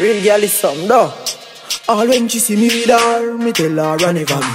Real girl is some though. All when she see me with her, me tell her I never me.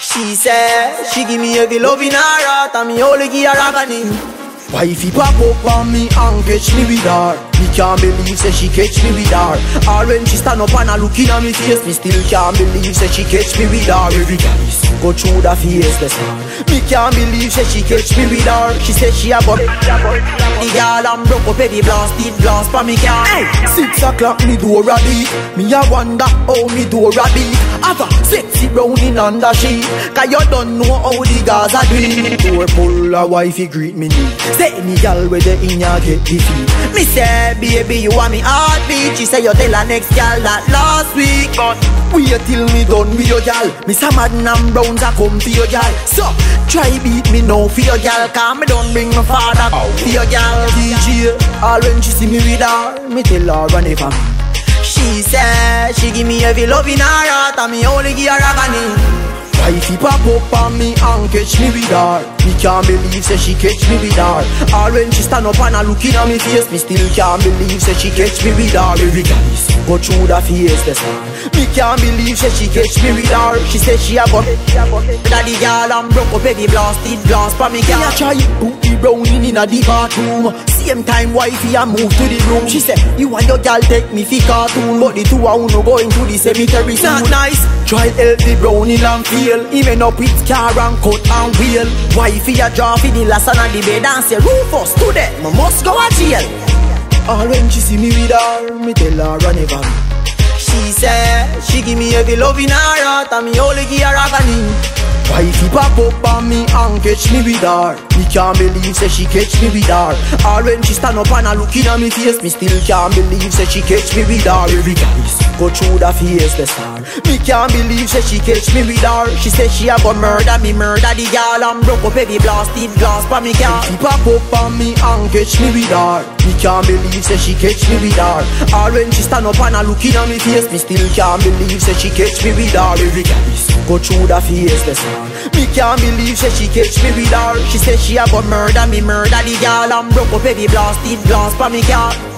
She say she give me every love in her heart, and me only give her agony. Wifey pop up on me and catch me with her. Me can't believe say she catch me with her. Or when she stand up and a looking at me face Me still can't believe say she catch me with her. Every guys go through the face the star Me can't believe say she catch me with her. She say she a go The girl I'm broke up heavy blast It blast for me car. Hey, Six o'clock me door a beat. Me a wonder how me door a beat. Have a sexy brown in under she Cause you don't know how the guys are doing. Door pull a wifey greet me need Say me gal where the in ya get defeat Me say baby you want me heartbeat She say you tell her next gal that last week. But wait till me done with your gal. Me some Madden and Browns a come for your gal. So try beat me now for your gal Cause me don't bring my father. Oh. for your gal DJ All when she see me with her. Me tell her run it for me She say she give me every love in her heart And me only give her agony Wifey pop up on me and catch me with her? Me can't believe say she catch me with her. Or when she stand up and a looking at me face Me still can't believe say she catch me with her. Guys go through the star Me can't believe say she catch me with her She say she a go Daddy girl I'm broke up heavy blasted blast for me girl Me a try put the browning in a the bathroom. Same time wifey a move to the room. She say you and your girl take me for cartoon. But the two a uno go into the cemetery soon. Not nice. Try help the browning and feel. Even up with car and cut and wheel. Wifey a draw for the last and the bed and say Rufus today, me must go to jail All when she see me with her, me tell her I never She say, she give me every love in her heart And me only give her agony. Wifey pop up on me and catch me with her. Me can't believe say she catch me with her. Or when she stand up and a looking at me face Me still can't believe say she catch me with her. Every guys go through the face the star Me can't believe say she catch me with her. She say she a go murder me murder the girl And broke up heavy blasted glass for me car. Wifey pop up on me and catch me with her. Me can't believe say she catch me with her. Or when she stand up and a looking at me face. Me still can't believe say she catch me with her. Every guys go through the face the star me can't believe say she catch me with her. She say she a go murder me, murder the girl And broke up heavy blasted glass for me car